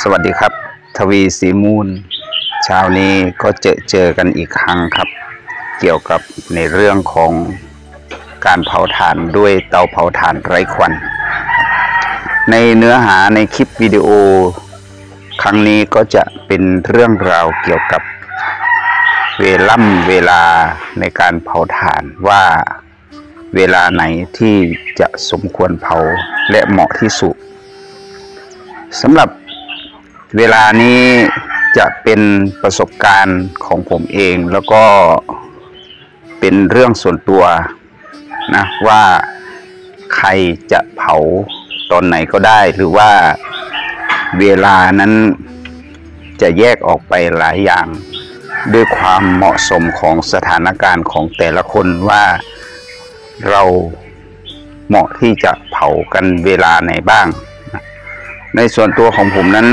สวัสดีครับ ทวีสีมูลเช้านี้ก็เจอเจอกันอีกครั้งครับ เกี่ยวกับในเรื่องของการเผาถ่านด้วยเตาเผาถ่านไร้ควัน ในเนื้อหาในคลิปวิดีโอ ครั้งนี้ก็จะเป็นเรื่องราวเกี่ยวกับเวล่ำเวลาในการเผาถ่านว่าเวลาไหนที่จะสมควรเผาและเหมาะที่สุดสำหรับ เวลานี้จะเป็นประสบการณ์ของผมเอง แล้วก็เป็นเรื่องส่วนตัวนะว่าใครจะเผาตอนไหนก็ได้ หรือว่าเวลานั้นจะแยกออกไปหลายอย่าง ด้วยความเหมาะสมของสถานการณ์ของแต่ละคนว่าเราเหมาะที่จะเผากันเวลาไหนบ้าง ในส่วนตัวของผมนั้น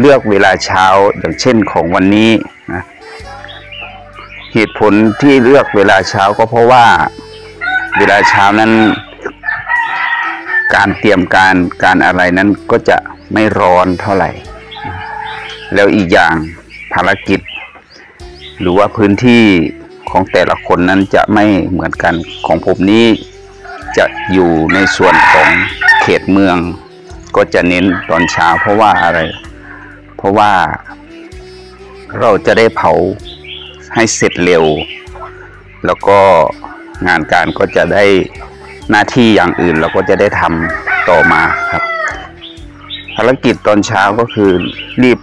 เลือกเวลาเช้าอย่างเช่นของวันนี้นะเหตุผลที่เลือกเวลาเช้าก็เพราะว่าเวลาเช้านั้น การเตรียมการการอะไรนั้นก็จะไม่ร้อนเท่าไหร่ แล้วอีกอย่างภารกิจ หรือว่าพื้นที่ของแต่ละคนนั้นจะไม่เหมือนกันของผมนี้จะอยู่ในส่วนของเขตเมือง ก็จะเน้นตอนเช้าเพราะว่าอะไร เพราะว่าเราจะได้เผาให้เสร็จเร็ว แล้วก็งานการก็จะได้หน้าที่อย่างอื่นเราก็จะได้ทำต่อมาครับ ภารกิจตอนเช้าก็คือรีบ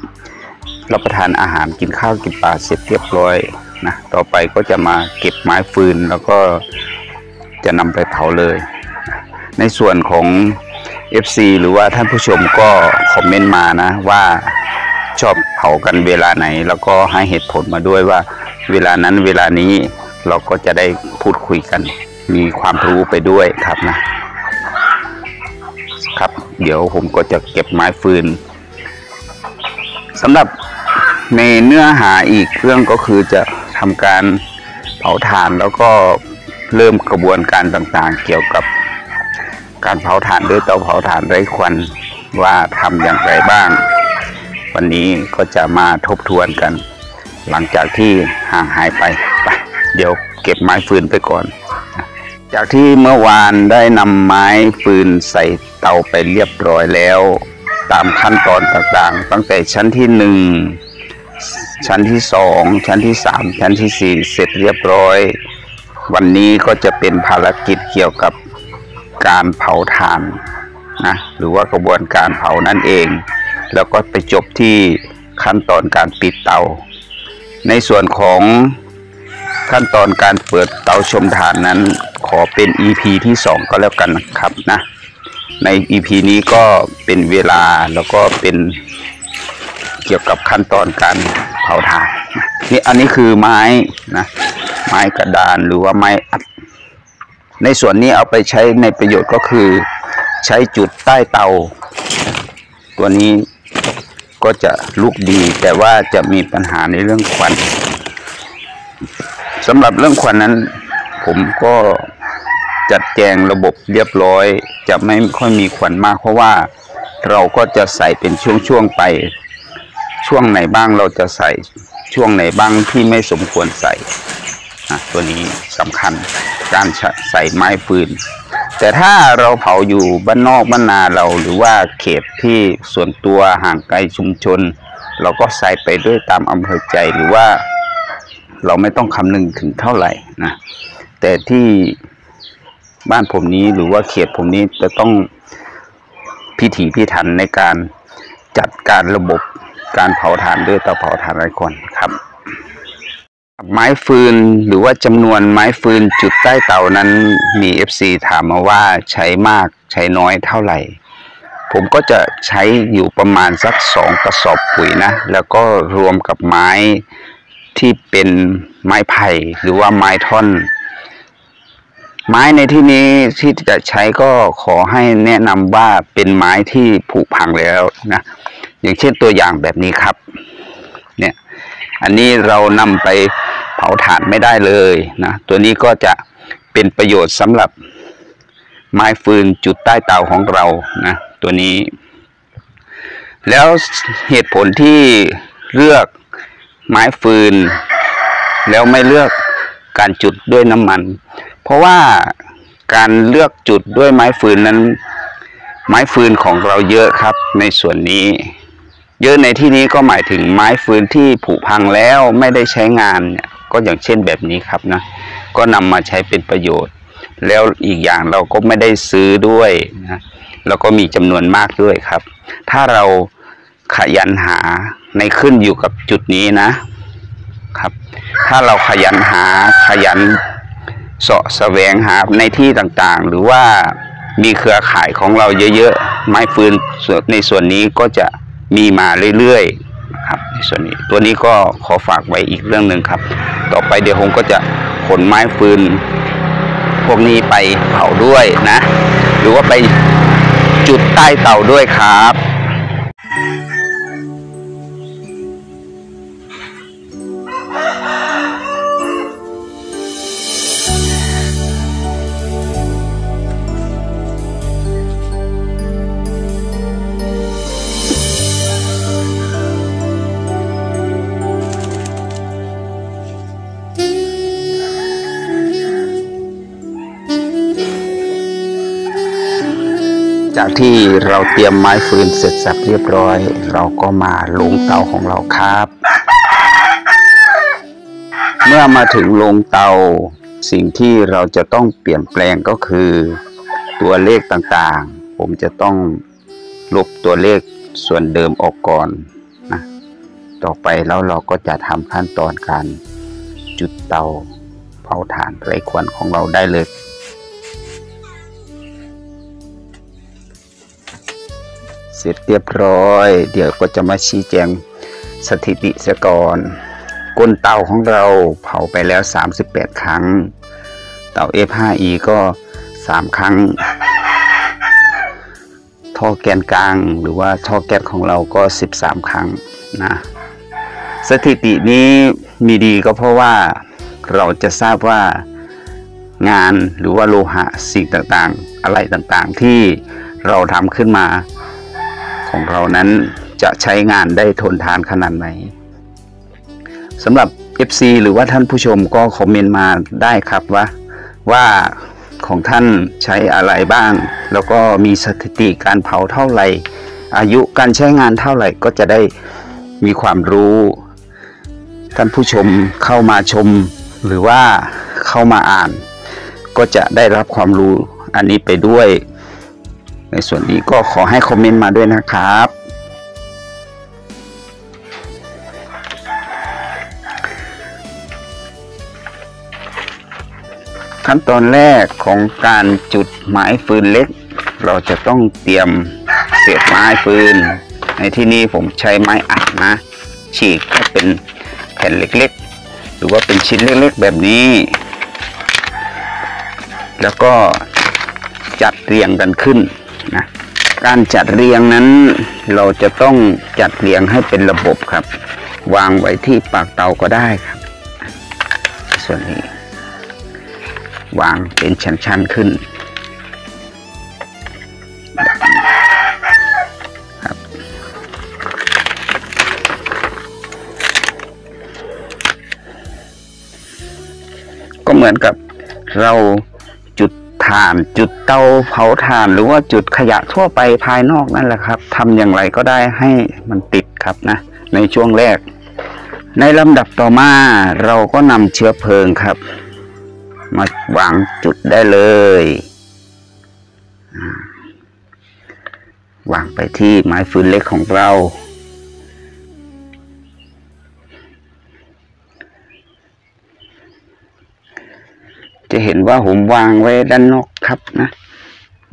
รับประทานอาหารกินข้าวกินปลาเสร็จเรียบร้อยนะต่อไปก็จะมาเก็บไม้ฟืนแล้วก็จะนำไปเผาเลย ในส่วนของ FC หรือว่าท่านผู้ชมก็คอมเมนต์มานะว่า ชอบเผากันเวลาไหน แล้วก็ให้เหตุผลมาด้วยว่า เวลานั้นเวลานี้เราก็จะได้พูดคุยกัน มีความรู้ไปด้วยครับนะครับ เดี๋ยวผมก็จะเก็บไม้ฟืนสำหรับในเนื้อหาอีกเรื่องก็คือจะทำการเผาถ่านแล้วก็เริ่มกระบวนการต่างๆ เกี่ยวกับการเผาถ่านด้วยเตาเผาถ่านไร้ควันว่าทำอย่างไรบ้าง วันนี้ก็จะมาทบทวนกัน หลังจากที่ห่างหายไปไปเดี๋ยวเก็บไม้ฟืนไปก่อน จากที่เมื่อวานได้นำไม้ฟืนใส่เตาไปเรียบร้อยแล้ว ตามขั้นตอนต่างๆ ตั้งแต่ชั้นที่หนึ่งชั้นที่สองชั้นที่สามชั้นที่สี่เสร็จเรียบร้อย วันนี้ก็จะเป็นภารกิจเกี่ยวกับการเผาถ่านนะหรือว่ากระบวนการเผานั่นเอง แล้วก็ไปจบที่ขั้นตอนการปิดเตา ในส่วนของขั้นตอนการเปิดเตาชมถ่านนั้น ขอเป็น EP ที่ 2 ก็แล้วกันนะครับนะใน EP นี้ก็เป็นเวลาแล้วก็เป็นเกี่ยวกับขั้นตอนการเผาถ่านนี่อันนี้คือไม้นะไม้กระดานหรือว่าไม้อัด ในส่วนนี้เอาไปใช้ในประโยชน์ก็คือ ใช้จุดใต้เตา ตัวนี้ ก็จะลุกดีแต่ว่าจะมีปัญหาในเรื่องควันสำหรับเรื่องควันนั้น ผมก็จัดแจงระบบเรียบร้อย จะไม่ค่อยมีควันมาก เพราะว่าเราก็จะใส่เป็นช่วงๆไป ช่วงไหนบ้างเราจะใส่ช่วงไหนบ้างที่ไม่สมควรใส่นะตัวนี้สำคัญการใส่ไม้ฟืน แต่ถ้าเราเผาอยู่บ้านนอกบ้านนาเราหรือว่าเขตที่ส่วนตัวห่างไกลชุมชน เราก็ใส่ไปด้วยตามอำเภอใจหรือว่า เราไม่ต้องคำนึงถึงเท่าไหร่นะแต่ที่บ้านผมนี้หรือว่าเขตผมนี้จะต้องพิถีพิถันในการจัดการระบบการเผาถ่านด้วยเตาเผาถ่านไร้ควันครับ ไม้ฟืนหรือว่าจำนวนไม้ฟืนจุดใต้เตานั้นมี FC ถามมาว่าใช้มากใช้น้อยเท่าไหร่ ผมก็จะใช้อยู่ประมาณสักสองกระสอบปุ๋ยนะ แล้วก็รวมกับไม้ที่เป็นไม้ไผ่หรือว่าไม้ท่อน ไม้ในที่นี้ที่จะใช้ก็ขอให้แนะนำว่าเป็นไม้ที่ผุพังแล้วนะ อย่างเช่นตัวอย่างแบบนี้ครับ เนี่ย อันนี้เรานำไปเผาถ่านไม่ได้เลยนะตัวนี้ก็จะเป็นประโยชน์สำหรับไม้ฟืนจุดใต้เตาของเรานะตัวนี้ แล้วเหตุผลที่เลือกไม้ฟืน แล้วไม่เลือกการจุดด้วยน้ำมัน เพราะว่าการเลือกจุดด้วยไม้ฟืนนั้น ไม้ฟืนของเราเยอะครับในส่วนนี้ เยอะในที่นี้ก็หมายถึงไม้ฟืนที่ผุพังแล้วไม่ได้ใช้งานเนี่ยก็อย่างเช่นแบบนี้ครับนะก็นำมาใช้เป็นประโยชน์ แล้วอีกอย่างเราก็ไม่ได้ซื้อด้วยนะแล้วก็มีจำนวนมากด้วยครับ ถ้าเราขยันหาในขึ้นอยู่กับจุดนี้นะครับ ถ้าเราขยันหาขยันเสาะแสวงหาในที่ต่างๆ หรือว่ามีเครือข่ายของเราเยอะๆ ไม้ฟืนในส่วนนี้ก็จะ มีมาเรื่อยๆครับในส่วนนี้ตัวนี้ก็ขอฝากไว้อีกเรื่องหนึ่งครับ ต่อไปเดี๋ยวผมก็จะขนไม้ฟืน พวกนี้ไปเผาด้วยนะ หรือว่าไปจุดใต้เตาด้วยครับ จากที่เราเตรียมไม้ฟืนเสร็จสับเรียบร้อย เราก็มาลงเตาของเราครับ เมื่อมาถึงลงเตา สิ่งที่เราจะต้องเปลี่ยนแปลงก็คือ ตัวเลขต่างๆ ผมจะต้องลบตัวเลขส่วนเดิมออกก่อนนะต่อไปแล้วเราก็จะทำขั้นตอนการจุดเตาเผาถ่านไร้ควันของเราได้เลย เสร็จเรียบร้อย เดี๋ยวก็จะมาชี้แจงสถิติเสียก่อนก้นเตาของเราเผาไปแล้ว 38 ครั้ง เตา F5E ก็ 3 ครั้ง ท่อแกนกลางหรือว่าท่อแก๊สของเราก็ 13 ครั้งนะสถิตินี้มีดีก็เพราะว่าเราจะทราบว่างานหรือว่าโลหะสิ่งต่างๆ อะไรต่างๆ ที่เราทำขึ้นมา ของเรานั้นจะใช้งานได้ทนทานขนาดไหนสำหรับ FC หรือว่าท่านผู้ชมก็คอมเมนต์มาได้ครับว่าว่าของท่านใช้อะไรบ้าง แล้วก็มีสถิติการเผาเท่าไหร่ อายุการใช้งานเท่าไหร่ก็จะได้มีความรู้ ท่านผู้ชมเข้ามาชมหรือว่าเข้ามาอ่าน ก็จะได้รับความรู้อันนี้ไปด้วย ในส่วนนี้ก็ขอให้คอมเมนต์มาด้วยนะครับ ขั้นตอนแรกของการจุดไม้ฟืนเล็ก เราจะต้องเตรียมเศษไม้ฟืน ในที่นี้ผมใช้ไม้อัดนะ ฉีกก็เป็นแผ่นเล็กๆ หรือว่าเป็นชิ้นเล็กๆ แบบนี้ แล้วก็จัดเรียงกันขึ้น การจัดเรียงนั้น เราจะต้องจัดเรียงให้เป็นระบบครับ วางไว้ที่ปากเตาก็ได้ครับ ส่วนนี้ วางเป็นชั้นๆขึ้นครับก็เหมือนกับเรา ถ่านจุดเตาเผาถ่านหรือว่าจุดขยะทั่วไปภายนอกนั่นแหละครับทำอย่างไรก็ได้ให้มันติดครับนะในช่วงแรก ในลำดับต่อมาเราก็นำเชื้อเพลิงครับ มาวางจุดได้เลยวางไปที่ไม้ฟืนเล็กของเรา จะเห็นว่าผมวางไว้ด้านนอกครับนะ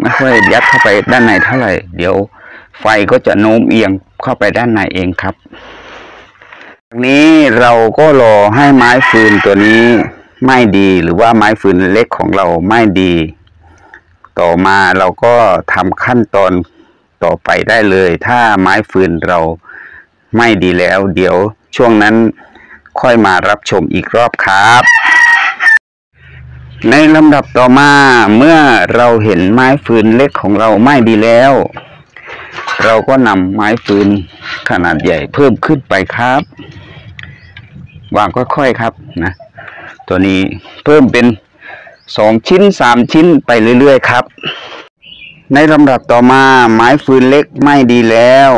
ไม่ค่อยยัดเข้าไปด้านในเท่าไหร่ เดี๋ยวไฟก็จะโน้มเอียงเข้าไปด้านในเองครับจากนี้เราก็รอให้ไม้ฟืนตัวนี้ไม่ดีหรือว่าไม้ฟืนเล็กของเราไม่ดี ต่อมาเราก็ทำขั้นตอนต่อไปได้เลย ถ้าไม้ฟืนเราไม่ดีแล้ว เดี๋ยวช่วงนั้นค่อยมารับชมอีกรอบครับ ในลำดับต่อมาเมื่อเราเห็นไม้ฟืนเล็กของเราไม่ดีแล้ว เราก็นำไม้ฟืนขนาดใหญ่เพิ่มขึ้นไปครับ วางค่อยๆครับนะ ตัวนี้เพิ่มเป็นสองชิ้นสามชิ้นไปเรื่อยๆครับ ในลำดับต่อมาไม้ฟืนเล็กไหม้ดีแล้ว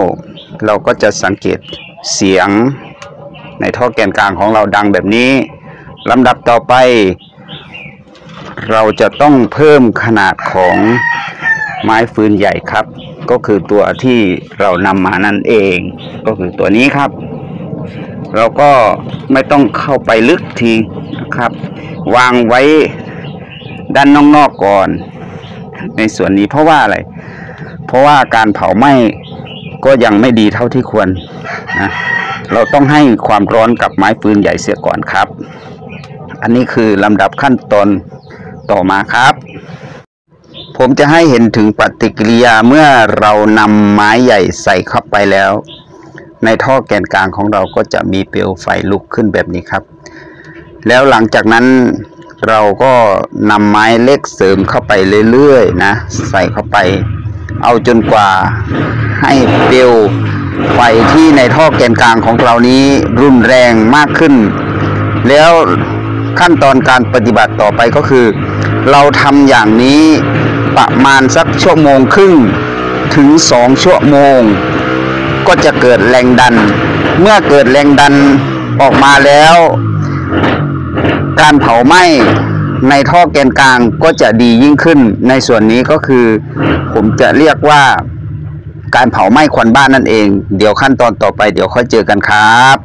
เราก็จะสังเกตเสียงในท่อแกนกลางของเราดังแบบนี้ลำดับต่อไป เราจะต้องเพิ่มขนาดของไม้ฟืนใหญ่ครับ ก็คือตัวที่เรานำมานั่นเอง ก็คือตัวนี้ครับ เราก็ไม่ต้องเข้าไปลึกทีนะครับ วางไว้ด้านนอกๆก่อน ในส่วนนี้เพราะว่าอะไร เพราะว่าการเผาไหม้ก็ยังไม่ดีเท่าที่ควรนะเราต้องให้ความร้อนกับไม้ฟืนใหญ่เสียก่อนครับ อันนี้คือลำดับขั้นตอน ต่อมาครับ ผมจะให้เห็นถึงปฏิกิริยาเมื่อเรานำไม้ใหญ่ใส่เข้าไปแล้ว ในท่อแกนกลางของเราก็จะมีเปลวไฟลุกขึ้นแบบนี้ครับ แล้วหลังจากนั้นเราก็นำไม้เล็กเสริมเข้าไปเรื่อยๆนะ ใส่เข้าไป เอาจนกว่าให้เปลวไฟที่ในท่อแกนกลางของเรานี้รุนแรงมากขึ้น แล้วขั้นตอนการปฏิบัติต่อไปก็คือ เราทำอย่างนี้ประมาณสักชั่วโมงครึ่ง ถึงสองชั่วโมง ก็จะเกิดแรงดัน เมื่อเกิดแรงดันออกมาแล้ว การเผาไหม้ในท่อแกนกลางก็จะดียิ่งขึ้น ในส่วนนี้ก็คือ ผมจะเรียกว่าการเผาไหม้ควันบ้านนั่นเอง เดี๋ยวขั้นตอนต่อไปเดี๋ยวค่อยเจอกันครับ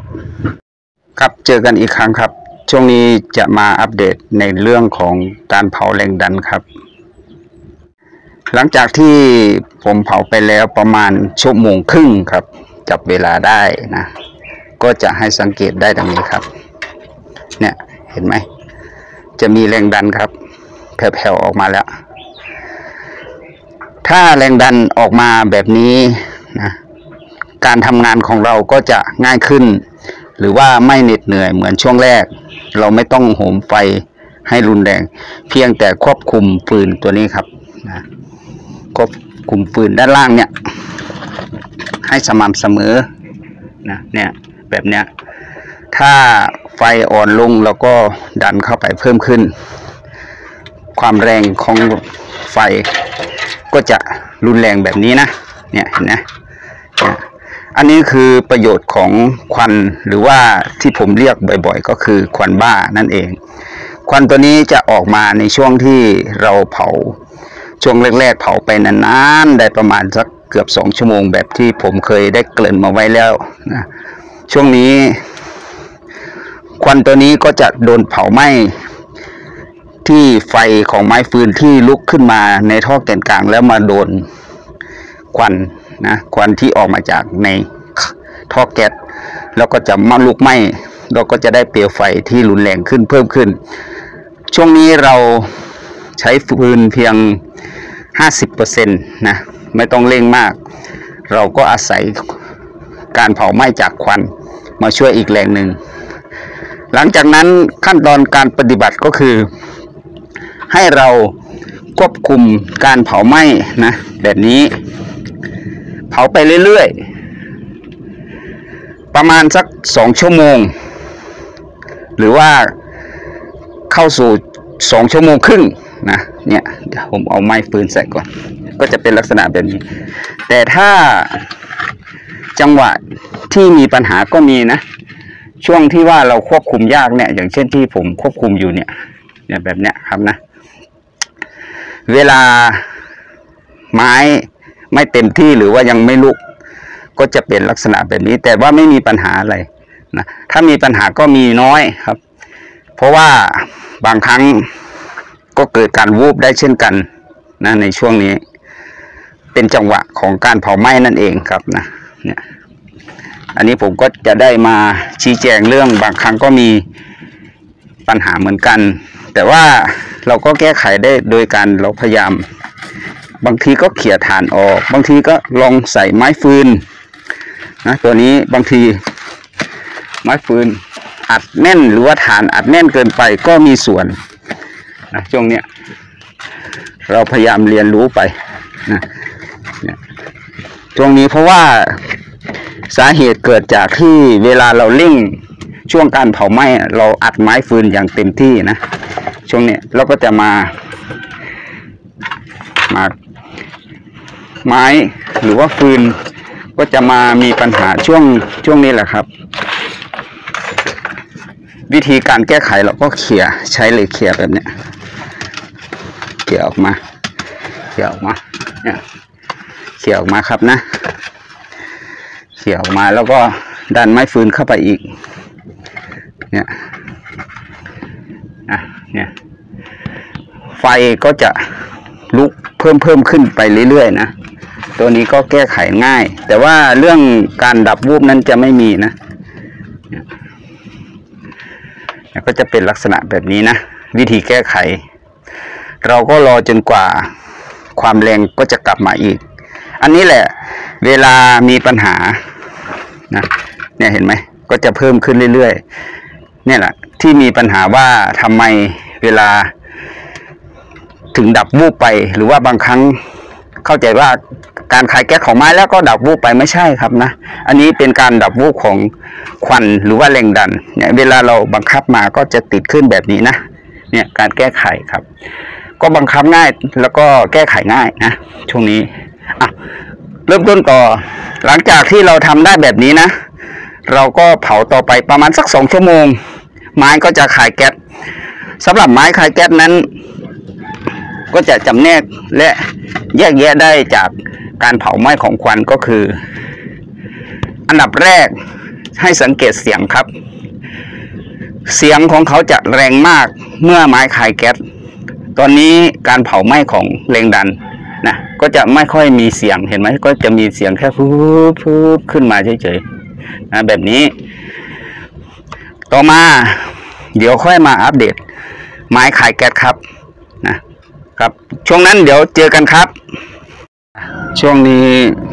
ครับเจอกันอีกครั้งครับ ช่วงนี้จะมาอัปเดตในเรื่องของการเผาแรงดันครับ หลังจากที่ผมเผาไปแล้วประมาณชั่วโมงครึ่งครับ จับเวลาได้นะ ก็จะให้สังเกตได้ดังนี้ครับ เนี่ยเห็นไหม จะมีแรงดันครับ แผ่วๆออกมาแล้ว ถ้าแรงดันออกมาแบบนี้นะการทำงานของเราก็จะง่ายขึ้น หรือว่าไม่เหน็ดเหนื่อยเหมือนช่วงแรก เราไม่ต้องโหมไฟให้รุนแรง เพียงแต่ควบคุมฟืนตัวนี้ครับนะควบคุมฟืนด้านล่างเนี่ย ให้สม่ำเสมอนะเนี่ยแบบเนี้ยถ้าไฟอ่อนลงเราก็ดันเข้าไปเพิ่มขึ้น ความแรงของไฟก็จะรุนแรงแบบนี้นะเนี่ยเห็นไหม อันนี้คือประโยชน์ของควันหรือว่าที่ผมเรียกบ่อยๆ ก็คือควันบ้านั่นเอง ควันตัวนี้จะออกมาในช่วงที่เราเผา ช่วงแรกๆ เผาไปนานๆ ได้ประมาณสักเกือบสองชั่วโมงแบบที่ผมเคยได้เกริ่นมาไว้แล้วนะช่วงนี้ ควันตัวนี้ก็จะโดนเผาไหม้ที่ไฟของไม้ฟืนที่ลุกขึ้นมาในท่อแกนกลางแล้วมาโดนควัน นะควันที่ออกมาจากในท่อแก๊สแล้วก็จะมาลุกไหม้เราก็จะได้เปลวไฟที่รุนแรงขึ้นเพิ่มขึ้น ช่วงนี้เราใช้ฟืนเพียง 50%นะไม่ต้องเร่งมาก เราก็อาศัยการเผาไหม้จากควันมาช่วยอีกแรงหนึ่ง หลังจากนั้นขั้นตอนการปฏิบัติก็คือ ให้เราควบคุมการเผาไหม้นะแบบนี้ เผาไปเรื่อยๆ ประมาณสักสองชั่วโมง หรือว่าเข้าสู่สองชั่วโมงครึ่งนะเนี่ยเดี๋ยวผมเอาไม้ฟืนใส่ก่อน ก็จะเป็นลักษณะแบบนี้ แต่ถ้าจังหวะที่มีปัญหาก็มีนะ ช่วงที่ว่าเราควบคุมยากเนี่ย อย่างเช่นที่ผมควบคุมอยู่เนี่ยเนี่ยแบบเนี้ยครับนะ เวลาไม้ ไม่เต็มที่หรือว่ายังไม่ลุก ก็จะเป็นลักษณะแบบนี้ แต่ว่าไม่มีปัญหาอะไรนะถ้ามีปัญหาก็มีน้อยครับ เพราะว่าบางครั้งก็เกิดการวูบได้เช่นกันนะในช่วงนี้ เป็นจังหวะของการเผาไหม้นั่นเองครับนะเนี่ยอันนี้ผมก็จะได้มาชี้แจงเรื่องบางครั้งก็มีปัญหาเหมือนกัน แต่ว่าเราก็แก้ไขได้โดยการเราพยายาม บางทีก็เขี่ยฐานออก บางทีก็ลองใส่ไม้ฟืนนะตัวนี้บางทีไม้ฟืนอัดแน่นหรือว่าฐานอัดแน่นเกินไปก็มีส่วนนะช่วงเนี้ยเราพยายามเรียนรู้ไปนะช่วงนี้เพราะว่าสาเหตุเกิดจากที่เวลาเราเร่งช่วงการเผาไหม้เราอัดไม้ฟืนอย่างเต็มที่นะ ช่วงนี้เราก็จะมามา ไม้หรือว่าฟืน ก็จะมามีปัญหาช่วงช่วงนี้แหละครับ วิธีการแก้ไขเราก็เขี่ยใช้เลยเขี่ยแบบเนี้ยเขี่ยออกมาเขี่ยออกมาเนี่ยเขี่ยออกมาครับนะเขี่ยออกมาแล้วก็ดันไม้ฟืนเข้าไปอีก เนี่ยอะเนี่ยไฟก็จะลุกเพิ่มเพิ่มขึ้นไปเรื่อยๆนะ ตัวนี้ก็แก้ไขง่าย แต่ว่าเรื่องการดับวูบนั้นจะไม่มีนะก็จะเป็นลักษณะแบบนี้นะ วิธีแก้ไข เราก็รอจนกว่าความแรงก็จะกลับมาอีก อันนี้แหละ เวลามีปัญหานะเนี่ยเห็นไหมก็จะเพิ่มขึ้นเรื่อยๆเนี่ยแหละที่มีปัญหาว่าทำไมเวลาถึงดับวูบไปหรือว่าบางครั้ง เข้าใจว่าการขายแก๊สของไม้แล้วก็ดับวูบไปไม่ใช่ครับนะ อันนี้เป็นการดับวูบของควันหรือว่าแรงดันเนี่ยเวลาเราบังคับมาก็จะติดขึ้นแบบนี้นะเนี่ยการแก้ไขครับ ก็บังคับง่ายแล้วก็แก้ไขง่ายนะช่วงนี้อะเริ่มต้นต่อ หลังจากที่เราทำได้แบบนี้นะ เราก็เผาต่อไปประมาณสักสองชั่วโมง ไม้ก็จะขายแก๊สสำหรับไม้ขายแก๊สนั้น ก็จะจำแนกและแยกแยะได้จากการเผาไหม้ของควันก็คือ อันดับแรกให้สังเกตเสียงครับ เสียงของเขาจะแรงมากเมื่อไม้คายแก๊สตอนนี้การเผาไหม้ของแรงดันนะก็จะไม่ค่อยมีเสียงเห็นไหมก็จะมีเสียงแค่ฟูบฟูบขึ้นมาเฉยๆนะแบบนี้ ต่อมา เดี๋ยวค่อยมาอัปเดต ไม้ขายแก๊สครับ ครับ ช่วงนั้นเดี๋ยวเจอกันครับ ช่วงนี้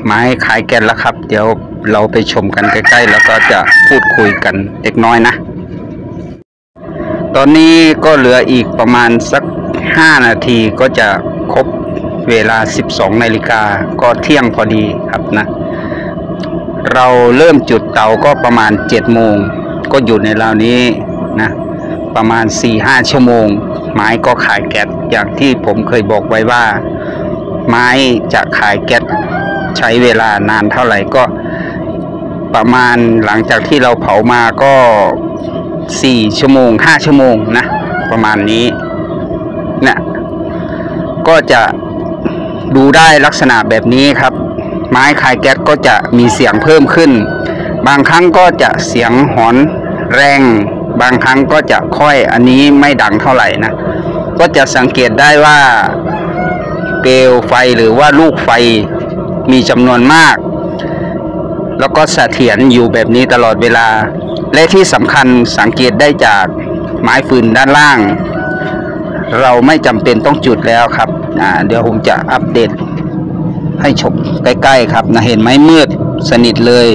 ไม้ขายแก๊สแล้วครับ เดี๋ยวเราไปชมกันใกล้ๆ แล้วก็จะพูดคุยกันเล็กน้อยนะ ตอนนี้ก็เหลืออีกประมาณสัก 5 นาทีก็จะครบเวลา 12 นาฬิกาก็เที่ยงพอดีครับนะ เราเริ่มจุดเตาก็ประมาณ 7 โมง ก็อยู่ในราวนี้นะ ประมาณ 4-5 ชั่วโมง ไม้ก็ขายแก๊สอย่างที่ผมเคยบอกไว้ว่า ไม้จะขายแก๊สใช้เวลานานเท่าไหร่ก็ประมาณหลังจากที่เราเผามาก็สี่ชั่วโมงห้าชั่วโมงนะ ประมาณนี้เนี่ยก็จะดูได้ลักษณะแบบนี้ครับ ไม้คายแก๊สก็จะมีเสียงเพิ่มขึ้น บางครั้งก็จะเสียงหอนแรง บางครั้งก็จะค่อยอันนี้ไม่ดังเท่าไหร่นะ ก็จะสังเกตได้ว่า เปลวไฟหรือว่าลูกไฟมีจำนวนมาก แล้วก็เสถียรอยู่แบบนี้ตลอดเวลา และที่สำคัญสังเกตได้จากไม้ฟืนด้านล่าง เราไม่จำเป็นต้องจุดแล้วครับเดี๋ยวผมจะอัปเดตให้ชมใกล้ๆครับนะเห็นไหมมืดสนิทเลย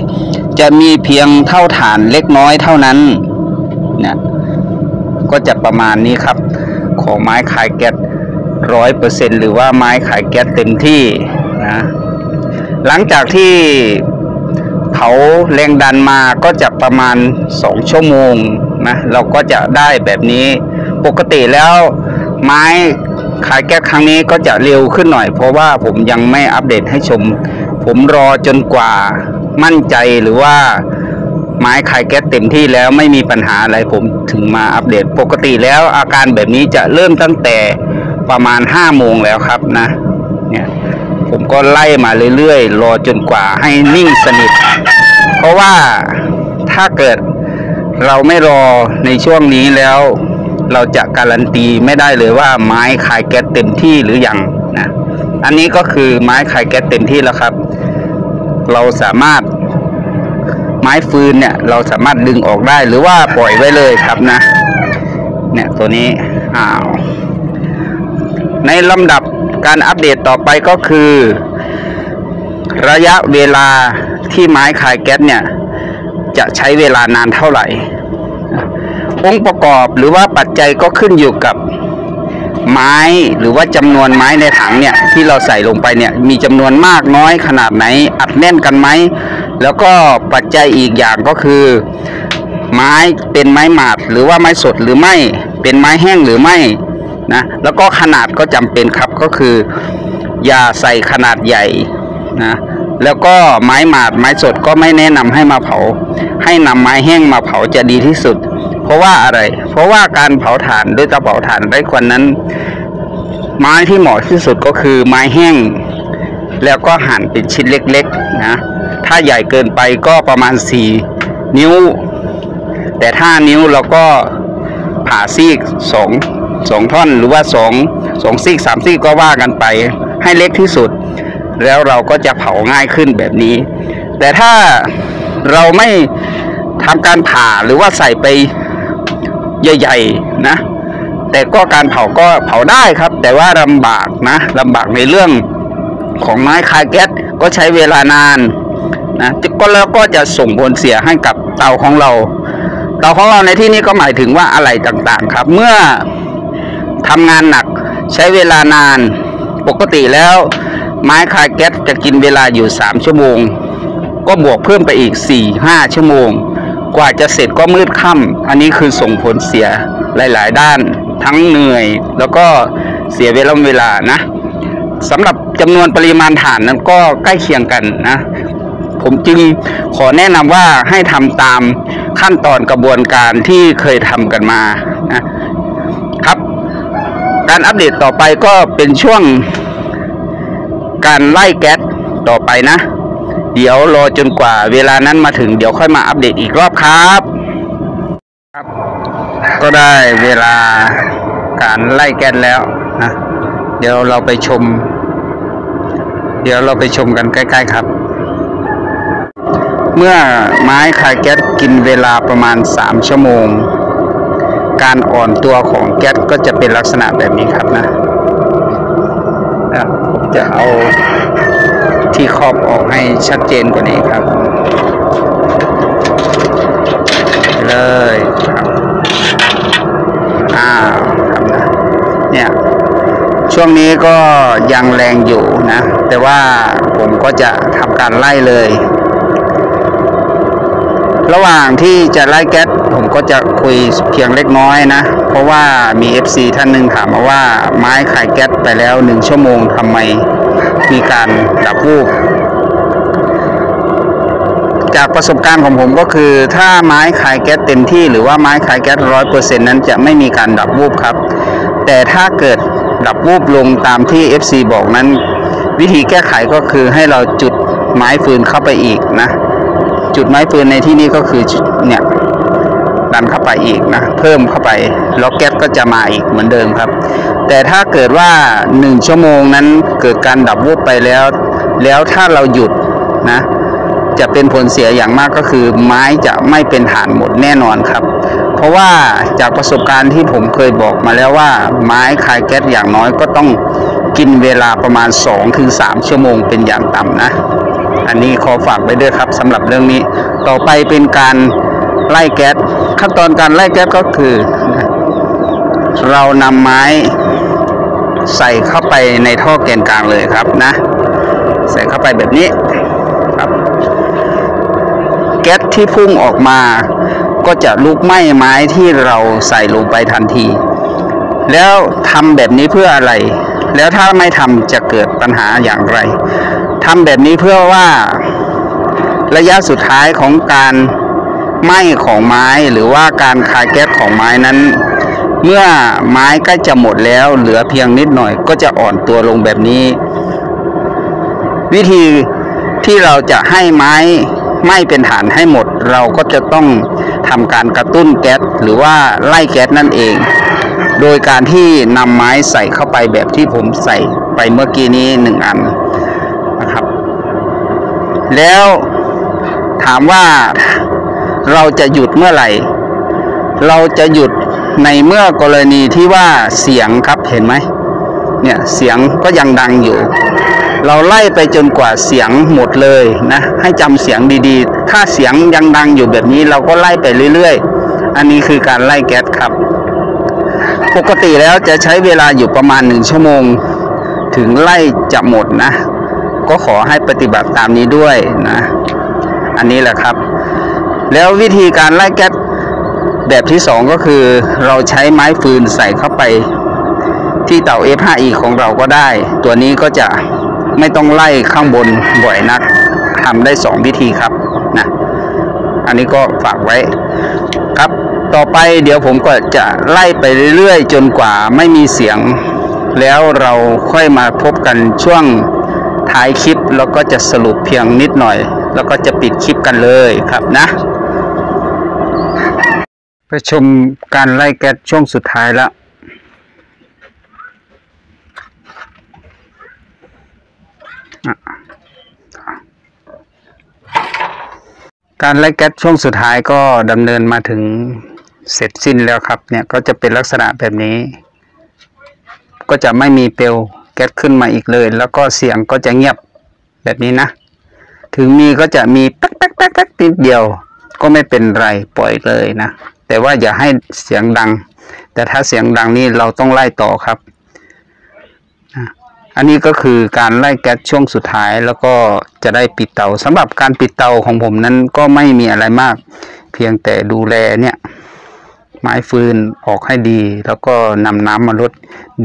จะมีเพียงเท่าฐานเล็กน้อยเท่านั้นเนี่ยก็จะประมาณนี้ครับ ของไม้ขายแก๊สร้อยเปอร์เซ็นหรือว่าไม้ขายแก๊สเต็มที่นะหลังจากที่เผาแรงดันมาก็จะประมาณสองชั่วโมงนะเราก็จะได้แบบนี้ปกติแล้วไม้ขายแก๊สครั้งนี้ก็จะเร็วขึ้นหน่อย เพราะว่าผมยังไม่อัปเดตให้ชม ผมรอจนกว่ามั่นใจหรือว่า ไม้ขายแก๊สเต็มที่แล้วไม่มีปัญหาอะไรผมถึงมาอัปเดต ปกติแล้วอาการแบบนี้จะเริ่มตั้งแต่ประมาณห้าโมงแล้วครับนะ เนี่ยผมก็ไล่มาเรื่อยๆ รอจนกว่าให้นิ่งสนิท เพราะว่าถ้าเกิดเราไม่รอในช่วงนี้แล้ว เราจะการันตีไม่ได้เลยว่าไม้ขายแก๊สเต็มที่หรือยังนะ อันนี้ก็คือไม้ขายแก๊สเต็มที่แล้วครับ เราสามารถ ไม้ฟืนเนี่ยเราสามารถดึงออกได้หรือว่าปล่อยไว้เลยครับนะ เนี่ยตัวนี้อ้าวในลำดับการอัปเดตต่อไปก็คือ ระยะเวลาที่ไม้คายแก๊สเนี่ย จะใช้เวลานานเท่าไหร่ องค์ประกอบหรือว่าปัจจัยก็ขึ้นอยู่กับ ไม้หรือว่าจำนวนไม้ในถังเนี่ยที่เราใส่ลงไปเนี่ยมีจำนวนมากน้อยขนาดไหน อัดแน่นกันไหม แล้วก็ปัจจัยอีกอย่างก็คือ ไม้เป็นไม้หมาดหรือว่าไม้สดหรือไม่เป็นไม้แห้งหรือไม่นะแล้วก็ขนาดก็จำเป็นครับก็คือ อย่าใส่ขนาดใหญ่นะแล้วก็ไม้หมาดไม้สดก็ไม่แนะนำให้มาเผา ให้นำไม้แห้งมาเผาจะดีที่สุด เพราะว่าอะไร เพราะว่าการเผาถ่านด้วยเตาเผาถ่านไร้ควันนั้น ไม้ที่เหมาะที่สุดก็คือไม้แห้ง แล้วก็หั่นเป็นชิ้นเล็กๆนะถ้าใหญ่เกินไปก็ประมาณ 4 นิ้ว แต่ถ้านิ้วเราก็ผ่าซีกสองสองท่อนหรือว่าสองสองซีกสามซีกก็ว่ากันไป ให้เล็กที่สุด แล้วเราก็จะเผาง่ายขึ้นแบบนี้ แต่ถ้าเราไม่ทำการผ่าหรือว่าใส่ไป ใหญ่ๆนะ แต่ก็การเผาก็เผาได้ครับ แต่ว่าลำบากนะลำบากในเรื่องของไม้คายแก๊สก็ใช้เวลานานนะก็แล้วก็จะส่งผลเสียให้กับเตาของเรา เตาของเราในที่นี้ก็หมายถึงว่าอะไรต่างๆครับ เมื่อทำงานหนักใช้เวลานานปกติแล้ว ไม้คายแก๊สจะกินเวลาอยู่ 3 ชั่วโมง ก็บวกเพิ่มไปอีก 4-5 ชั่วโมง กว่าจะเสร็จก็มืดค่ำอันนี้คือส่งผลเสียหลาย ๆ ด้าน ทั้งเหนื่อย แล้วก็เสียเวลาเวลานะสำหรับจำนวนปริมาณฐานนั้นก็ใกล้เคียงกันนะ ผมจึงขอแนะนำว่าให้ทำตามขั้นตอนกระบวนการที่เคยทำกันมานะครับ การอัปเดตต่อไปก็เป็นช่วงการไล่แก๊สต่อไปนะ เดี๋ยวรอจนกว่าเวลานั้นมาถึงเดี๋ยวค่อยมาอัปเดตอีกรอบครับครับ ก็ได้เวลาการไล่แก๊สแล้วนะเดี๋ยวเราไปชม เดี๋ยวเราไปชมกันใกล้ ๆครับ เมื่อไม้คายแก๊สกินเวลาประมาณ 3 ชั่วโมง การอ่อนตัวของแก๊สก็จะเป็นลักษณะแบบนี้ครับนะนะผมจะเอา ที่ครอบออกให้ชัดเจนกว่านี้ครับ เลยครับอ้าวครับนะเนี่ยช่วงนี้ก็ยังแรงอยู่นะ แต่ว่าผมก็จะทำการไล่เลย ระหว่างที่จะไล่แก๊สผมก็จะคุยเพียงเล็กน้อยนะ เพราะว่ามี FC ท่านหนึ่งถามมาว่าไม้ขายแก๊สไปแล้วหนึ่งชั่วโมงทำไม มีการดับวูบจากประสบการณ์ของผมก็คือ ถ้าไม้ขายแก๊สเต็มที่หรือว่าไม้ขายแก๊สร้อยเปอร์เซ็นนั้นจะไม่มีการดับวูบครับ แต่ถ้าเกิดดับวูบลงตามที่ FC บอกนั้น วิธีแก้ไขก็คือให้เราจุดไม้ฟืนเข้าไปอีกนะ จุดไม้ฟืนในที่นี้ก็คือเนี่ยดันเข้าไปอีกนะ เพิ่มเข้าไปแล้วแก๊สก็จะมาอีกเหมือนเดิมครับ แต่ถ้าเกิดว่า 1 ชั่วโมงนั้นเกิดการดับวูบไปแล้ว แล้วถ้าเราหยุดนะจะเป็นผลเสียอย่างมากก็คือ ไม้จะไม่เป็นฐานหมดแน่นอนครับ เพราะว่าจากประสบการณ์ที่ผมเคยบอกมาแล้วว่า ไม้คายแก๊สอย่างน้อยก็ต้องกินเวลาประมาณ 2-3 ชั่วโมงเป็นอย่างต่ำนะ อันนี้ขอฝากไว้ด้วยครับสำหรับเรื่องนี้ ต่อไปเป็นการไล่แก๊สขั้นตอนการไล่แก๊สก็คือ เรานำไม้ใส่เข้าไปในท่อแกนกลางเลยครับนะ ใส่เข้าไปแบบนี้ครับ แก๊สที่พุ่งออกมา ก็จะลุกไหม้ไม้ที่เราใส่ลงไปทันที แล้วทำแบบนี้เพื่ออะไร แล้วถ้าไม่ทำจะเกิดปัญหาอย่างไรทำแบบนี้เพื่อว่าระยะสุดท้ายของการไหม้ของไม้หรือว่าการคายแก๊สของไม้นั้น เมื่อไม้ใกล้จะหมดแล้วเหลือเพียงนิดหน่อย ก็จะอ่อนตัวลงแบบนี้ วิธีที่เราจะให้ไม้ไม้เป็นฐานให้หมด เราก็จะต้องทำการกระตุ้นแก๊สหรือว่าไล่แก๊สนั่นเอง โดยการที่นำไม้ใส่เข้าไปแบบที่ผมใส่ไปเมื่อกี้นี้หนึ่งอันนะครับ แล้วถามว่าเราจะหยุดเมื่อไหร่ เราจะหยุด ในเมื่อกรณีที่ว่าเสียงครับเห็นไหมเนี่ยเสียงก็ยังดังอยู่ เราไล่ไปจนกว่าเสียงหมดเลยนะให้จำเสียงดีๆ ถ้าเสียงยังดังอยู่แบบนี้เราก็ไล่ไปเรื่อยๆ อันนี้คือการไล่แก๊สครับ ปกติแล้วจะใช้เวลาอยู่ประมาณหนึ่งชั่วโมง ถึงไล่จะหมดนะ ก็ขอให้ปฏิบัติตามนี้ด้วยนะ อันนี้แหละครับ แล้ววิธีการไล่แก๊ส แบบที่สองก็คือเราใช้ไม้ฟืนใส่เข้าไปที่เต่า F5E ของเราก็ได้ ตัวนี้ก็จะไม่ต้องไล่ข้างบนบ่อยนักทำได้สองวิธีครับนะอันนี้ก็ฝากไว้ครับต่อไปเดี๋ยวผมก็จะไล่ไปเรื่อยๆ จนกว่าไม่มีเสียง แล้วเราค่อยมาพบกันช่วงท้ายคลิป แล้วก็จะสรุปเพียงนิดหน่อย แล้วก็จะปิดคลิปกันเลยครับนะ ไปชมการไล่แก๊สช่วงสุดท้ายแล้วการไล่แก๊สช่วงสุดท้ายก็ดำเนินมาถึงเสร็จสิ้นแล้วครับ เนี่ยก็จะเป็นลักษณะแบบนี้ ก็จะไม่มีเปลวแก๊สขึ้นมาอีกเลย แล้วก็เสียงก็จะเงียบแบบนี้นะ ถึงมีก็จะมีแป๊กแป๊กแป๊กแป๊กนิดเดียว ก็ไม่เป็นไรปล่อยเลยนะ แต่ว่าอย่าให้เสียงดัง แต่ถ้าเสียงดังนี่เราต้องไล่ต่อครับ อันนี้ก็คือการไล่แก๊สช่วงสุดท้ายแล้วก็จะได้ปิดเตาสำหรับการปิดเตาของผมนั้นก็ไม่มีอะไรมาก เพียงแต่ดูแลเนี่ยไม้ฟืนออกให้ดี แล้วก็นำน้ำมาลด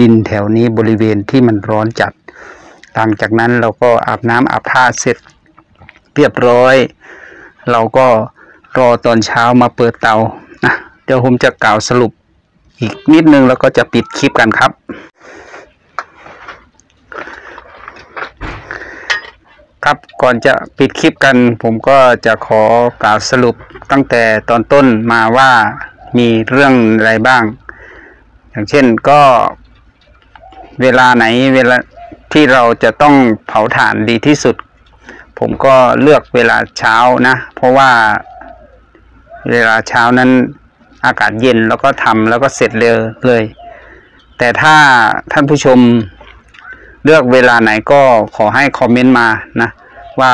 ดินแถวนี้บริเวณที่มันร้อนจัด หลังจากนั้นเราก็อาบน้ำอาบท่าเสร็จเรียบร้อย เราก็รอตอนเช้ามาเปิดเตา เดี๋ยวผมจะกล่าวสรุปอีกนิดนึงแล้วก็จะปิดคลิปกันครับ ครับก่อนจะปิดคลิปกัน ผมก็จะขอกล่าวสรุปตั้งแต่ตอนต้นมาว่ามีเรื่องอะไรบ้าง อย่างเช่นก็เวลาไหนเวลาที่เราจะต้องเผาถ่านดีที่สุด ผมก็เลือกเวลาเช้านะ เพราะว่าเวลาเช้านั้น อากาศเย็นแล้วก็ทำแล้วก็เสร็จเร็วเลย แต่ถ้าท่านผู้ชมเลือกเวลาไหนก็ขอให้คอมเมนต์มานะว่า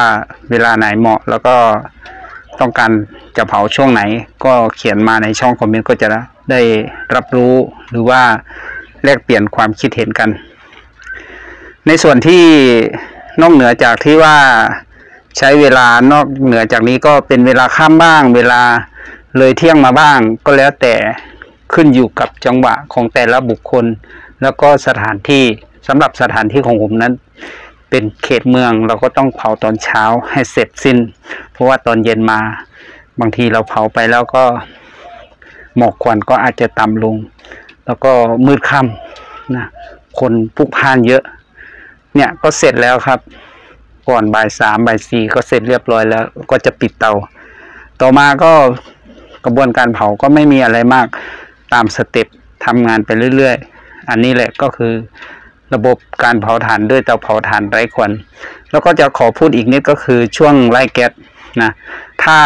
เวลาไหนเหมาะแล้วก็ต้องการจะเผาช่วงไหน ก็เขียนมาในช่องคอมเมนต์ก็จะได้รับรู้หรือว่าแลกเปลี่ยนความคิดเห็นกัน ในส่วนที่นอกเหนือจากที่ว่าใช้เวลานอกเหนือจากนี้ก็เป็นเวลาข้ามบ้าง เวลา เลยเที่ยงมาบ้างก็แล้วแต่ขึ้นอยู่กับจังหวะของแต่ละบุคคล แล้วก็สถานที่สำหรับสถานที่ของผมนั้น เป็นเขตเมืองเราก็ต้องเผาตอนเช้าให้เสร็จสิ้น เพราะว่าตอนเย็นมา บางทีเราเผาไปแล้วก็หมอกควันก็อาจจะต่ำลง แล้วก็มืดค่ำนะคนพลุกพล่านเยอะ เนี่ยก็เสร็จแล้วครับ ก่อนบ่ายสามบ่ายสี่ก็เสร็จเรียบร้อยแล้ว ก็จะปิดเตา ต่อมาก็ กระบวนการเผาก็ไม่มีอะไรมากตามสเต็ปทำงานไปเรื่อยๆ อันนี้แหละก็คือระบบการเผาถ่านด้วยเตาเผาถ่านไร้ควัน แล้วก็จะขอพูดอีกนิดก็คือช่วงไล่แก๊สนะ ถ้า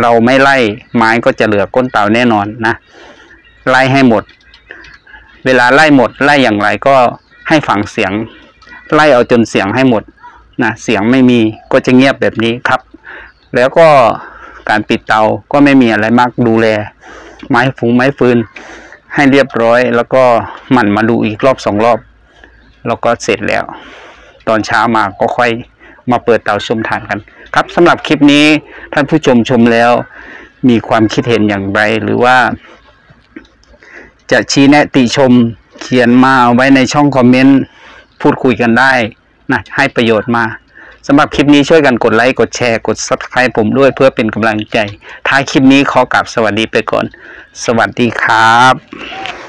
เราไม่ไล่ไม้ก็จะเหลือก้นเตาแน่นอนนะ ไล่ให้หมด เวลาไล่หมดไล่อย่างไรก็ให้ฝังเสียง ไล่เอาจนเสียงให้หมดนะเสียงไม่มีก็จะเงียบแบบนี้ครับ แล้วก็ การปิดเตาก็ไม่มีอะไรมากดูแล ไม้ฝูงไม้ฟืน ให้เรียบร้อย แล้วก็หมั่นมาดูอีกรอบสองรอบ แล้วก็เสร็จแล้ว ตอนเช้ามาก็ค่อยมาเปิดเตาชมทานกัน ครับสำหรับคลิปนี้ท่านผู้ชมชมแล้ว มีความคิดเห็นอย่างไรหรือว่า จะชี้แนะติชมเขียนมาเอาไว้ในช่องคอมเมนต์พูดคุยกันได้นะให้ประโยชน์มา สำหรับคลิปนี้ช่วยกันกดไลค์กดแชร์กด subscribe ผมด้วยเพื่อเป็นกำลังใจ ท้ายคลิปนี้ขอกลับสวัสดีไปก่อน สวัสดีครับ